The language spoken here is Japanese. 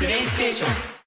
プレイステーション。